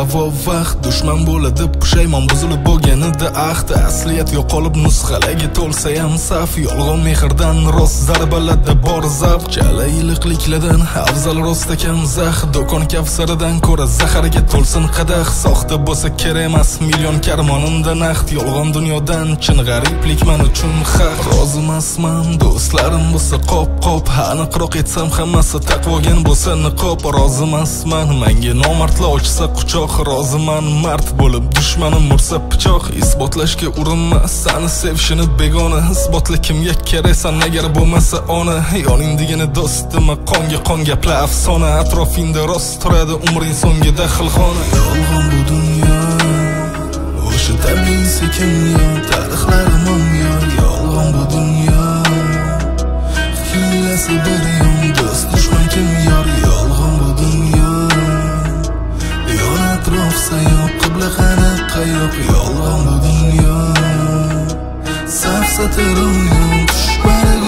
davo vaqt dushman bo'ladi pushaymon buzilib bo'lganida ahdi asliyat yo'qolib nusxalaga to'lsa ham saf yolg'on mehrdan rost zarbalarda bor zavq chala iliqliklardan afzal rost zax. Do'kon kavsaridan ko'ra zaharga to'lsin qadah soxta bo'lsa kerak emas million karmonimda naqd yolg'on dunyodan chin g'ariblik man uchun haq. Rozimasman do'stlarim bo'lsa qop qop. Aniqroq aytsam hammasi taqvogan bo'lsa niqob. Rozimasman manga nomardlar ochsa quchoq roziman mard bo'lib dushmanim ursa pichoq. Isbotlashga urinma sani sevishini begona isbotla kimga keraksan agar bo'lmasa ona. Yoningdagina do'stima qonga qon gaplar afsona. Atrofingda rost turadi umring so'ngida xilxona. Yolg'on bu dunyo o'sha tabiiy sekin te ruju Shpere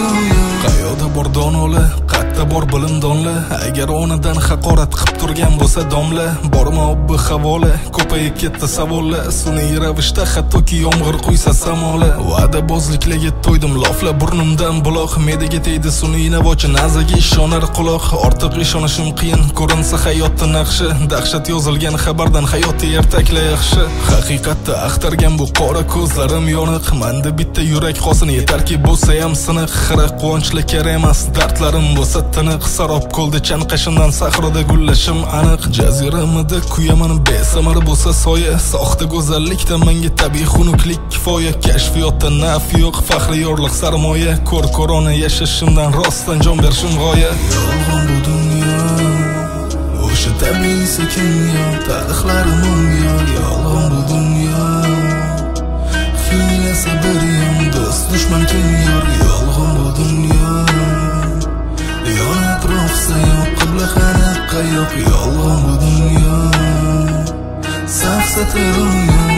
bor bilimdonlar agar onadan haqorat qilib turgan bo'lsa domla. Bormi obbi havola? Ko'payib ketdi savollar. Sun'iy ravishda hattoki yomg'ir quysa samola. Va'dabozliklarga to'ydim. Loflar burnimdan buloq medaga tegdi. Sun'iy navochi nazaga ishonar quloq. Ortiq ishonishim qiyin. Ko'rinsa hayotda naqshi. Dahshat yozilgan xabardan hayotda ertaklar yaxshi haqiqatda axtargan bu qora ko'zlarim yoniq. Manda bitta yurak qolsin. Yetarki bo'lsa ham siniq. Xira quvonchli kerak emas. Dardlarim bo'lsa tiniq sarob ko'lda chanqashimdan sahroda gullashim aniq. Jaziramada kuyaman besamar bo'lsa soya. Soxta go'zallikda menga tabiiy xunuklik kifoya. Kashfiyotda naf yo'q faxriy yorliq sarmoya. Ko'r ko'rona yashashimdan rostdan jon berishim g'oya. Yolg'on bu dunyo o'sha tabiiy sekin tarixlari omyo yolg'on bu dunyo hiylasi bir yon do'st dushman kim qayoq yolg'on bu dunyo safsatarim yo'q dushman